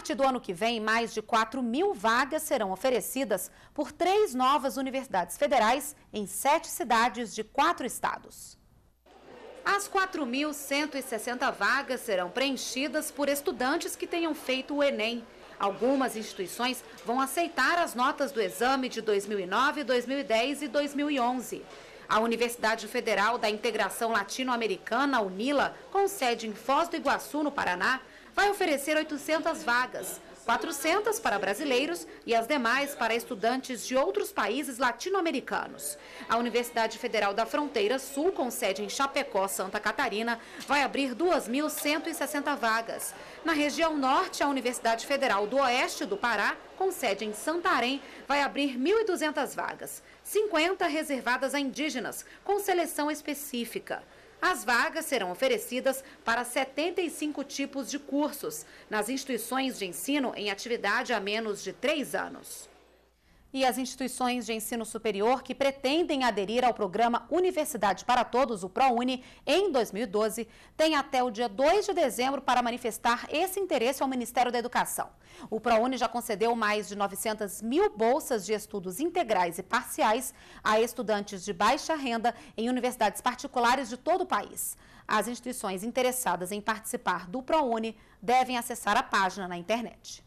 partir do ano que vem, mais de 4 mil vagas serão oferecidas por três novas universidades federais em sete cidades de quatro estados. As 4.160 vagas serão preenchidas por estudantes que tenham feito o Enem. Algumas instituições vão aceitar as notas do exame de 2009, 2010 e 2011. A Universidade Federal da Integração Latino-Americana, UNILA, com sede em Foz do Iguaçu, no Paraná, vai oferecer 800 vagas, 400 para brasileiros e as demais para estudantes de outros países latino-americanos. A Universidade Federal da Fronteira Sul, com sede em Chapecó, Santa Catarina, vai abrir 2.160 vagas. Na região norte, a Universidade Federal do Oeste do Pará, com sede em Santarém, vai abrir 1.200 vagas, 50 reservadas a indígenas, com seleção específica. As vagas serão oferecidas para 75 tipos de cursos nas instituições de ensino em atividade há menos de três anos. E as instituições de ensino superior que pretendem aderir ao programa Universidade para Todos, o ProUni, em 2012, têm até o dia 2 de dezembro para manifestar esse interesse ao Ministério da Educação. O ProUni já concedeu mais de 900 mil bolsas de estudos integrais e parciais a estudantes de baixa renda em universidades particulares de todo o país. As instituições interessadas em participar do ProUni devem acessar a página na internet.